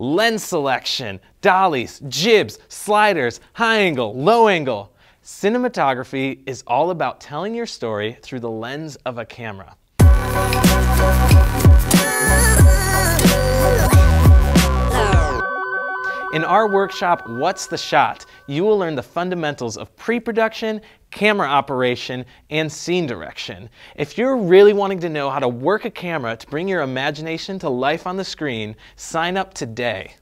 lens selection, dollies, jibs, sliders, high angle, low angle. Cinematography is all about telling your story through the lens of a camera. In our workshop, What's the Shot, you will learn the fundamentals of pre-production, camera operation, and scene direction. If you're really wanting to know how to work a camera to bring your imagination to life on the screen, sign up today.